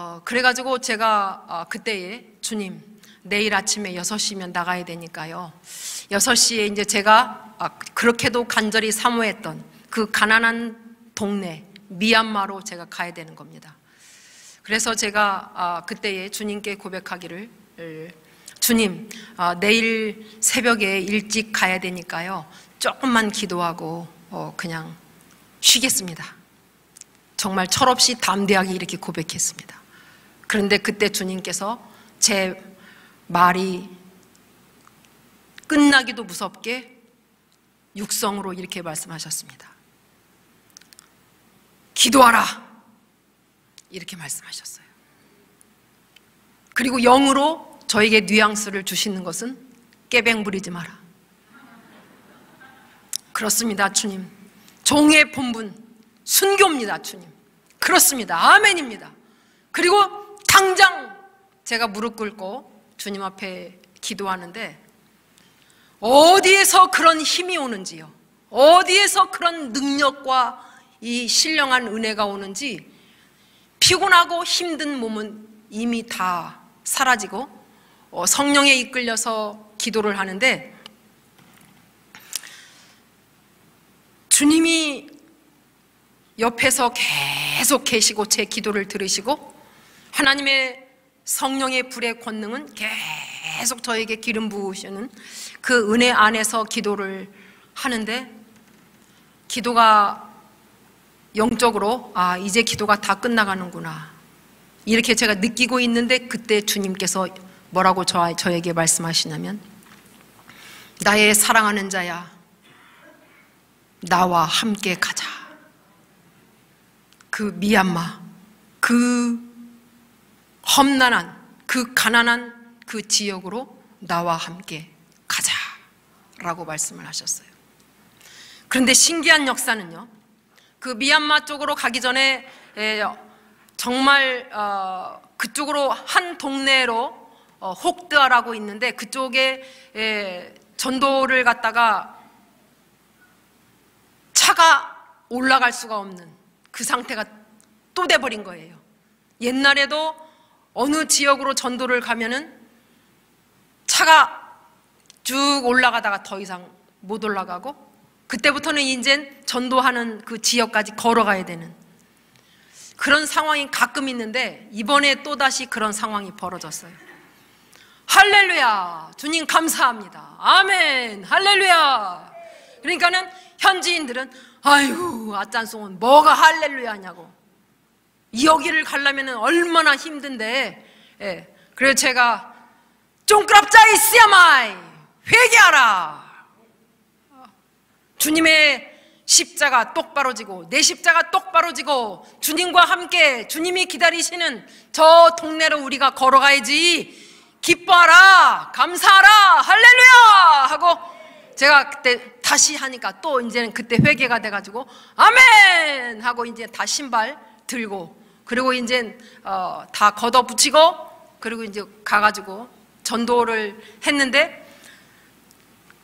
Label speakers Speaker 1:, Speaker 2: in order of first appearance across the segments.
Speaker 1: 어, 그래가지고 제가 어, 그때에 주님 내일 아침에 6시면 나가야 되니까요. 6시에 이제 제가 아, 그렇게도 간절히 사모했던 그 가난한 동네 미얀마로 제가 가야 되는 겁니다. 그래서 제가 아, 그때에 주님께 고백하기를 주님 아, 내일 새벽에 일찍 가야 되니까요. 조금만 기도하고 어, 그냥 쉬겠습니다. 정말 철없이 담대하게 이렇게 고백했습니다. 그런데 그때 주님께서 제 말이 끝나기도 무섭게 육성으로 이렇게 말씀하셨습니다. 기도하라! 이렇게 말씀하셨어요. 그리고 영으로 저에게 뉘앙스를 주시는 것은 깨뱅 부리지 마라. 그렇습니다, 주님. 종의 본분, 순교입니다, 주님. 그렇습니다. 아멘입니다. 그리고 당장 제가 무릎 꿇고 주님 앞에 기도하는데 어디에서 그런 힘이 오는지요. 어디에서 그런 능력과 이 신령한 은혜가 오는지 피곤하고 힘든 몸은 이미 다 사라지고 어, 성령에 이끌려서 기도를 하는데 주님이 옆에서 계속 계시고 제 기도를 들으시고 하나님의 성령의 불의 권능은 계속 저에게 기름 부으시는 그 은혜 안에서 기도를 하는데 기도가 영적으로 아 이제 기도가 다 끝나가는구나. 이렇게 제가 느끼고 있는데 그때 주님께서 뭐라고 저, 저에게 말씀하시냐면 나의 사랑하는 자야 나와 함께 가자. 그 미얀마 그 험난한 그 가난한 그 지역으로 나와 함께 가자 라고 말씀을 하셨어요. 그런데 신기한 역사는요. 그 미얀마 쪽으로 가기 전에 정말 어, 그쪽으로 한 동네로 어, 혹드아라고 있는데 그쪽에 전도를 갔다가 차가 올라갈 수가 없는 그 상태가 또 돼버린 거예요. 옛날에도 어느 지역으로 전도를 가면은 차가 쭉 올라가다가 더 이상 못 올라가고 그때부터는 이제 전도하는 그 지역까지 걸어가야 되는 그런 상황이 가끔 있는데 이번에 또다시 그런 상황이 벌어졌어요. 할렐루야! 주님 감사합니다. 아멘! 할렐루야! 그러니까는 현지인들은 아이고, 아짠송은 뭐가 할렐루야냐고. 여기를 가려면 얼마나 힘든데. 예. 그래서 제가 쫑그랍자 이시야마이. 회개하라. 주님의 십자가 똑바로 지고 내 십자가 똑바로 지고 주님과 함께 주님이 기다리시는 저 동네로 우리가 걸어가야지. 기뻐하라. 감사하라. 할렐루야. 하고 제가 그때 다시 하니까 또 이제는 그때 회개가 돼가지고 아멘! 하고 이제 다 신발 들고 그리고 이제 어, 다 걷어붙이고 그리고 이제 가가지고 전도를 했는데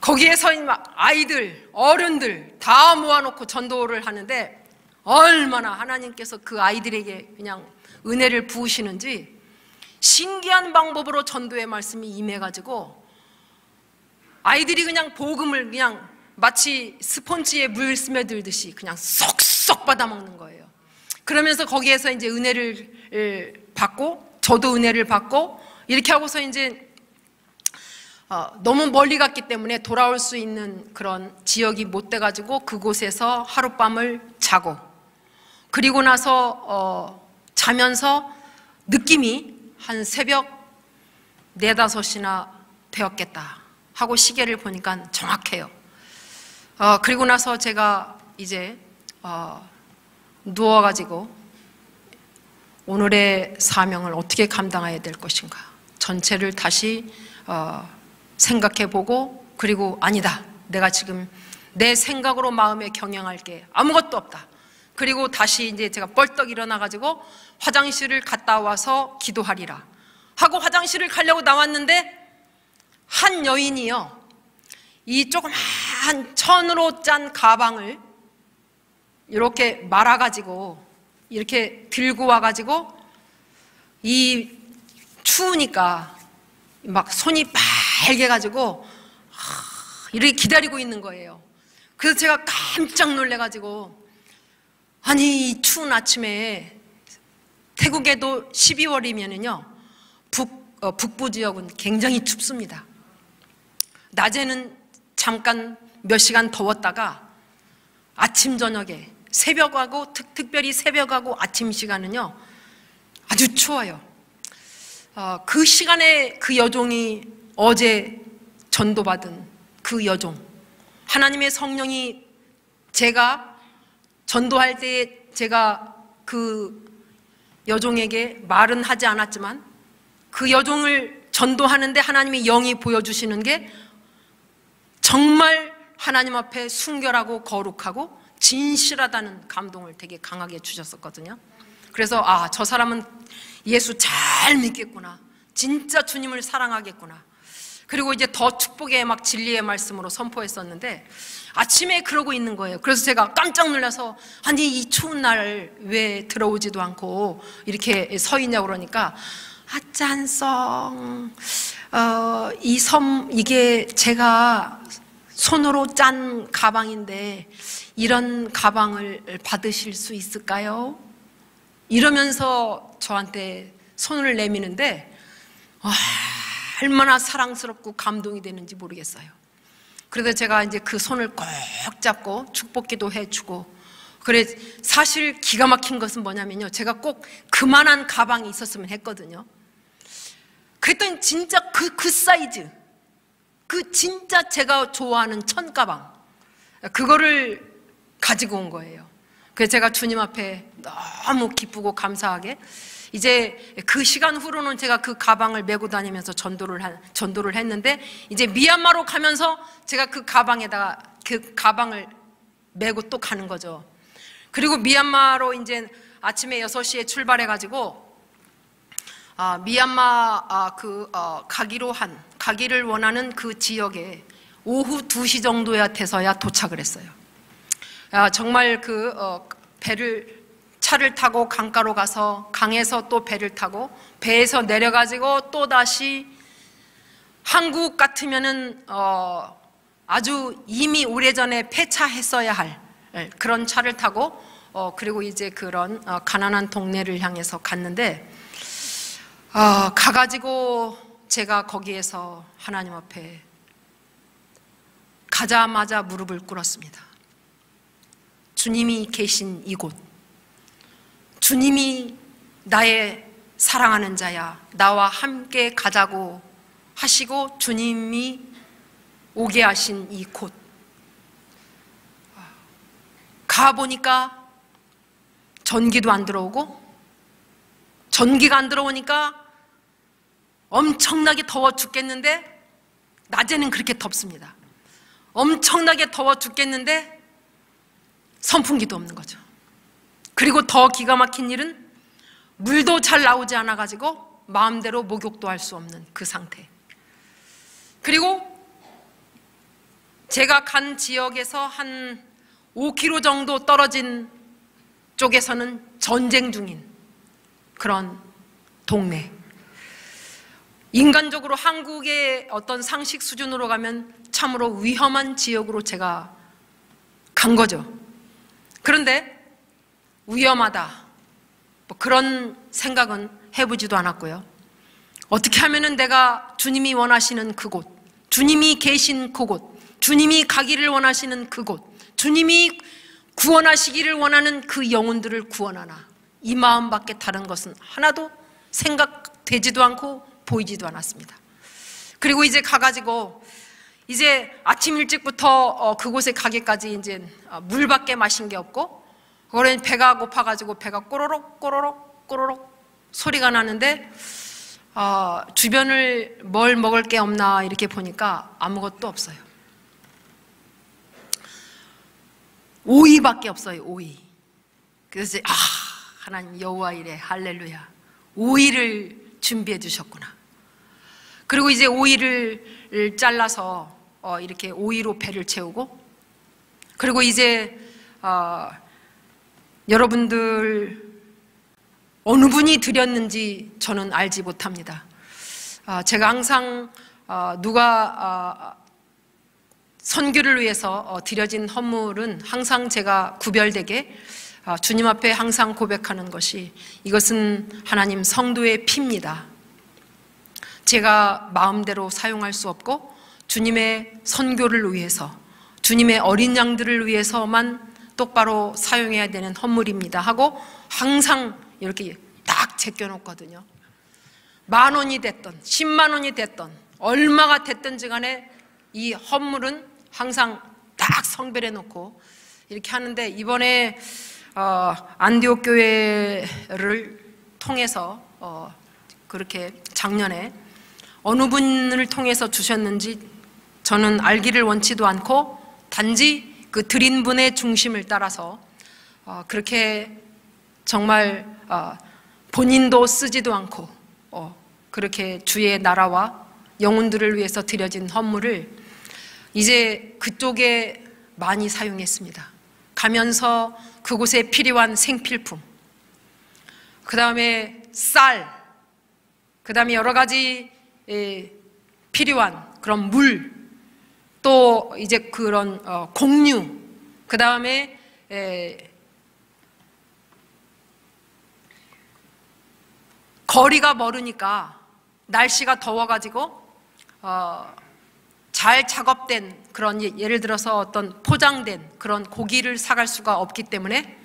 Speaker 1: 거기에 서 있는 아이들, 어른들 다 모아놓고 전도를 하는데 얼마나 하나님께서 그 아이들에게 그냥 은혜를 부으시는지 신기한 방법으로 전도의 말씀이 임해가지고 아이들이 그냥 복음을 그냥 마치 스펀지에 물 스며들듯이 그냥 쏙쏙 받아먹는 거예요. 그러면서 거기에서 이제 은혜를 받고 저도 은혜를 받고 이렇게 하고서 이제 어, 너무 멀리 갔기 때문에 돌아올 수 있는 그런 지역이 못 돼가지고 그곳에서 하룻밤을 자고 그리고 나서 어, 자면서 느낌이 한 새벽 네다섯이나 되었겠다 하고 시계를 보니까 정확해요. 어, 그리고 나서 제가 이제 어, 누워가지고 오늘의 사명을 어떻게 감당해야 될 것인가. 전체를 다시 어, 생각해보고 그리고 아니다. 내가 지금 내 생각으로 마음에 경영할 게. 아무것도 없다. 그리고 다시 이제 제가 뻘떡 일어나가지고 화장실을 갔다 와서 기도하리라. 하고 화장실을 가려고 나왔는데 한 여인이요. 이 조그만 천으로 짠 가방을 이렇게 말아가지고 이렇게 들고 와가지고 이 추우니까 막 손이 빨개가지고 이렇게 기다리고 있는 거예요. 그래서 제가 깜짝 놀래가지고 아니 이 추운 아침에 태국에도 12월이면은요 북 어, 북부 지역은 굉장히 춥습니다. 낮에는 잠깐 몇 시간 더웠다가 아침 저녁에 새벽하고 특, 특별히 새벽하고 아침 시간은요 아주 추워요. 어, 그 시간에 그 여종이 어제 전도받은 그 여종 하나님의 성령이 제가 전도할 때 제가 그 여종에게 말은 하지 않았지만 그 여종을 전도하는데 하나님의 영이 보여주시는 게 정말 하나님 앞에 순결하고 거룩하고 진실하다는 감동을 되게 강하게 주셨었거든요. 그래서 아, 저 사람은 예수 잘 믿겠구나. 진짜 주님을 사랑하겠구나. 그리고 이제 더 축복의 막 진리의 말씀으로 선포했었는데 아침에 그러고 있는 거예요. 그래서 제가 깜짝 놀라서 아니 이 추운 날 왜 들어오지도 않고 이렇게 서 있냐고 그러니까 아짠성 어, 이 섬 이게 제가 손으로 짠 가방인데 이런 가방을 받으실 수 있을까요? 이러면서 저한테 손을 내미는데 와, 얼마나 사랑스럽고 감동이 되는지 모르겠어요. 그래서 제가 이제 그 손을 꼭 잡고 축복기도 해주고 그래 사실 기가 막힌 것은 뭐냐면요. 제가 꼭 그만한 가방이 있었으면 했거든요. 그랬더니 진짜 그, 그 사이즈 그 진짜 제가 좋아하는 천 가방 그거를 가지고 온 거예요. 그래서 제가 주님 앞에 너무 기쁘고 감사하게 이제 그 시간 후로는 제가 그 가방을 메고 다니면서 전도를 한, 전도를 했는데 이제 미얀마로 가면서 제가 그 가방에다가 그 가방을 메고 또 가는 거죠. 그리고 미얀마로 이제 아침에 6시에 출발해 가지고 아, 미얀마 아, 그 어, 가기로 한 가기를 원하는 그 지역에 오후 2시 정도야 돼서야 도착을 했어요. 아, 정말 그 어, 배를 차를 타고 강가로 가서 강에서 또 배를 타고 배에서 내려가지고 또 다시 한국 같으면은 어, 아주 이미 오래전에 폐차했어야 할 예, 그런 차를 타고 어, 그리고 이제 그런 어, 가난한 동네를 향해서 갔는데 어, 가가지고 제가 거기에서 하나님 앞에 가자마자 무릎을 꿇었습니다. 주님이 계신 이곳, 주님이 나의 사랑하는 자야, 나와 함께 가자고 하시고 주님이 오게 하신 이 곳. 가보니까 전기도 안 들어오고, 전기가 안 들어오니까 엄청나게 더워 죽겠는데, 낮에는 그렇게 덥습니다. 엄청나게 더워 죽겠는데, 선풍기도 없는 거죠. 그리고 더 기가 막힌 일은 물도 잘 나오지 않아 가지고 마음대로 목욕도 할 수 없는 그 상태. 그리고 제가 간 지역에서 한 5km 정도 떨어진 쪽에서는 전쟁 중인 그런 동네. 인간적으로 한국의 어떤 상식 수준으로 가면 참으로 위험한 지역으로 제가 간 거죠. 그런데 위험하다. 뭐 그런 생각은 해보지도 않았고요. 어떻게 하면은 내가 주님이 원하시는 그곳, 주님이 계신 그곳, 주님이 가기를 원하시는 그곳, 주님이 구원하시기를 원하는 그 영혼들을 구원하나. 이 마음밖에 다른 것은 하나도 생각되지도 않고 보이지도 않았습니다. 그리고 이제 가가지고 이제 아침 일찍부터 어, 그곳에 가기까지 이제 어, 물밖에 마신 게 없고 그거는 배가 고파가지고 배가 꼬로록 꼬로록 꼬로록 소리가 나는데 어, 주변을 뭘 먹을 게 없나 이렇게 보니까 아무것도 없어요. 오이밖에 없어요. 오이. 그래서 아 하나님 여호와 이래 할렐루야. 오이를 준비해 주셨구나. 그리고 이제 오이를 잘라서 어, 이렇게 오이로 배를 채우고 그리고 이제 어, 여러분들 어느 분이 드렸는지 저는 알지 못합니다. 아, 제가 항상 아, 누가 아, 선교를 위해서 어, 드려진 헌물은 항상 제가 구별되게 주님 앞에 항상 고백하는 것이 이것은 하나님 성도의 피입니다. 제가 마음대로 사용할 수 없고 주님의 선교를 위해서 주님의 어린 양들을 위해서만 똑바로 사용해야 되는 헌물입니다 하고 항상 이렇게 딱 제껴놓거든요. 만 원이 됐던, 10만 원이 됐던, 얼마가 됐든지 간에 이 헌물은 항상 딱 성별해 놓고 이렇게 하는데 이번에 어, 안디옥 교회를 통해서 어, 그렇게 작년에 어느 분을 통해서 주셨는지 저는 알기를 원치도 않고 단지 그 드린 분의 중심을 따라서 어, 그렇게 정말 어, 본인도 쓰지도 않고 어, 그렇게 주의 나라와 영혼들을 위해서 드려진 헌물을 이제 그쪽에 많이 사용했습니다. 가면서 그곳에 필요한 생필품, 그 다음에 쌀, 그 다음에 여러 가지 필요한 그런 물, 또 이제 그런 공유, 그 다음에 거리가 멀으니까 날씨가 더워가지고 어, 잘 작업된 그런 예, 예를 들어서 어떤 포장된 그런 고기를 사갈 수가 없기 때문에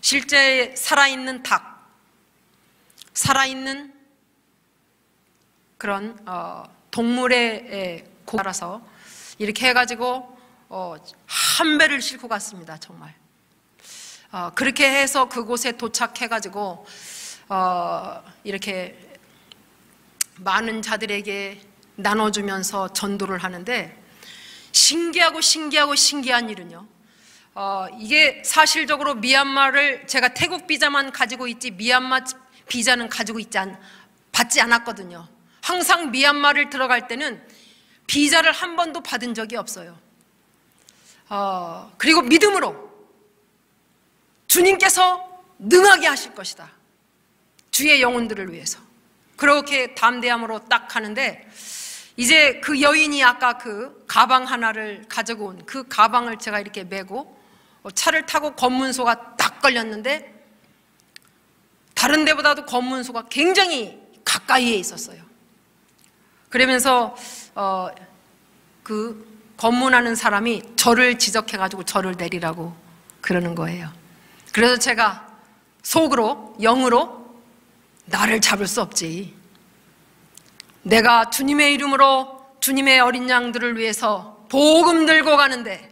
Speaker 1: 실제 살아있는 닭, 살아있는 그런 어, 동물의 고 따라서 이렇게 해가지고 어, 한 배를 싣고 갔습니다 정말 어, 그렇게 해서 그곳에 도착해가지고 어, 이렇게 많은 자들에게 나눠주면서 전도를 하는데 신기하고 신기하고 신기한 일은요. 어, 이게 사실적으로 미얀마를 제가 태국 비자만 가지고 있지 미얀마 비자는 가지고 있지 않, 받지 않았거든요. 항상 미얀마를 들어갈 때는 비자를 한 번도 받은 적이 없어요. 어, 그리고 믿음으로 주님께서 능하게 하실 것이다. 주의 영혼들을 위해서. 그렇게 담대함으로 딱 하는데 이제 그 여인이 아까 그 가방 하나를 가지고 온 그 가방을 제가 이렇게 메고 차를 타고 검문소가 딱 걸렸는데 다른 데보다도 검문소가 굉장히 가까이에 있었어요. 그러면서 어, 그 검문하는 사람이 저를 지적해가지고 저를 내리라고 그러는 거예요. 그래서 제가 속으로 영으로 나를 잡을 수 없지. 내가 주님의 이름으로 주님의 어린 양들을 위해서 복음 들고 가는데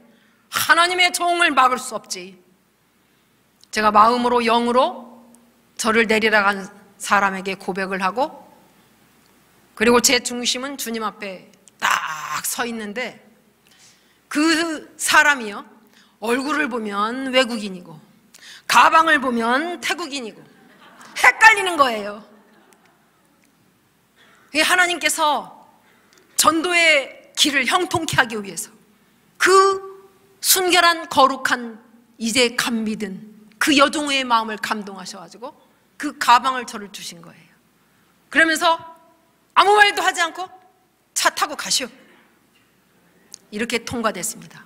Speaker 1: 하나님의 종을 막을 수 없지. 제가 마음으로 영으로 저를 내리라 간 사람에게 고백을 하고 그리고 제 중심은 주님 앞에 딱 서 있는데 그 사람이요 얼굴을 보면 외국인이고 가방을 보면 태국인이고 헷갈리는 거예요. 하나님께서 전도의 길을 형통케 하기 위해서 그 순결한 거룩한 이제 감 믿은 그 여종의 마음을 감동하셔가지고 그 가방을 저를 주신 거예요. 그러면서 아무 말도 하지 않고 차 타고 가시오. 이렇게 통과됐습니다.